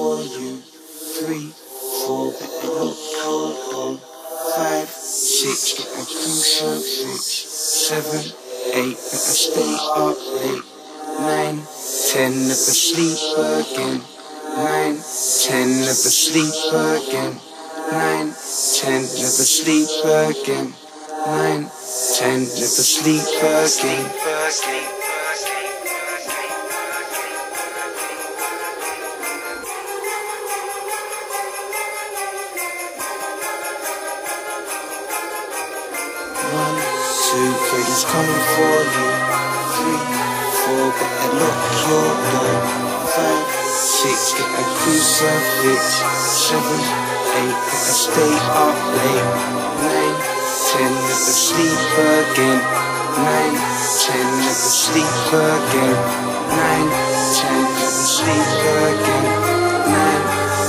for you. Three, four, better look your door. Five, six. Seven, eight, better stay up late. Nine, ten, never sleep again. Nine, ten, never sleep again. Nine, ten, never sleep again. Nine, ten, never sleep again. It's coming for you. Three, four, better lock your door. Five, six, get a crucifix. Seven, eight, better stay up late. Nine, ten, never sleep again. Nine, ten, never sleep again. Nine, ten, never sleep again. Nine,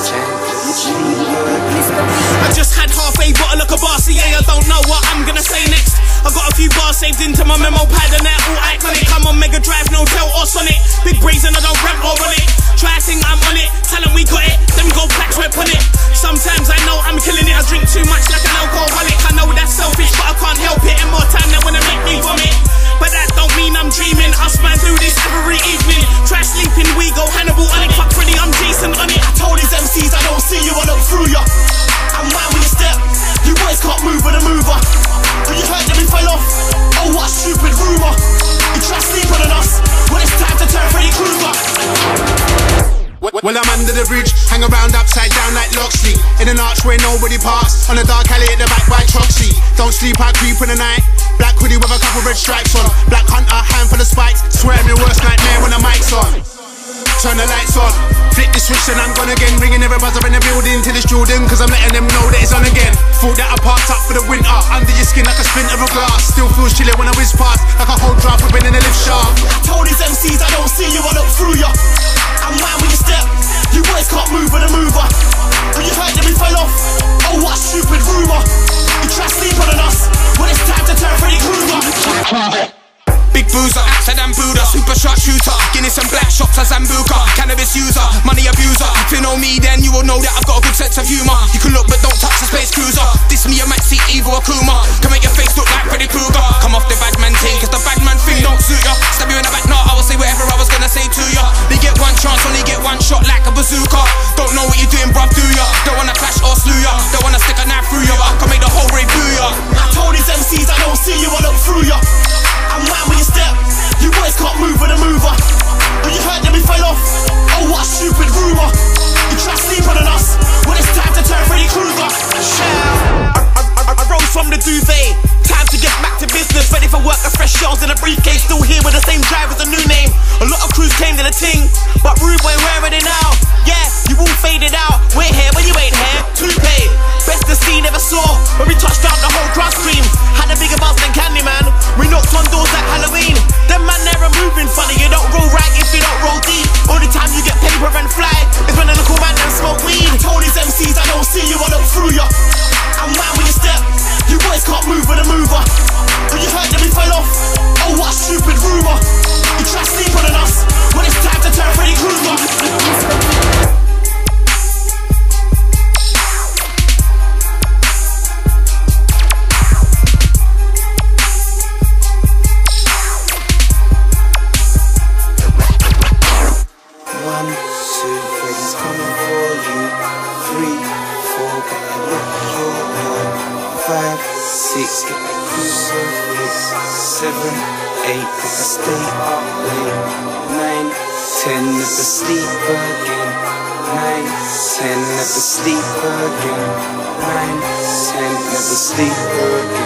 ten, never sleep again. I just had half a bottle of Kabasi, yeah, I don't know what I'm saved into my memo pad and they're all iconic. I'm on Mega Drive, no tel or Sonic. Big brazen, I don't rap or run it. Try sing, I'm on it. Well, I'm under the bridge, hang around upside down like Locksley. In an arch where nobody parks, on a dark alley at the back by Troxy. Don't sleep, I creep in the night. Black hoodie with a couple red stripes on. Black hunter, hand of spikes. Swear me worst nightmare when the mic's on. Turn the lights on, flip the switch and I'm gone again. Ringing every buzzer in the building till it's Jordan, cause I'm letting them know that it's on again. Thought that I parked up for the winter, under your skin like a splint of glass. Still feels chilly when I whiz past, like a whole drop whipping in a lift shaft. Told these MCs I don't see you, I look through ya. I'm mad when you step. You boys can't move with a mover. When you heard that we fell off, oh what stupid rumor. You try sleeping on us when it's time to turn Freddy Krueger. Big boozer, Amsterdam Buddha, super shot shooter, Guinness and black shots a Sambuca, cannabis user, money abuser. If you know me, then you will know that I've got a good sense of humor. You can look but don't touch the space cruiser. This me a maxi evil Akuma, duvet. Time to get back to business. Ready for work, a fresh shells in a briefcase. Still here with the same drive as a new name. A lot of crews came to the ting, but Rude Boy, where are they now? Six. Seven, eight, better stay up late. Nine, ten, never sleep again. Nine, ten, never sleep again. Nine, ten, never sleep again.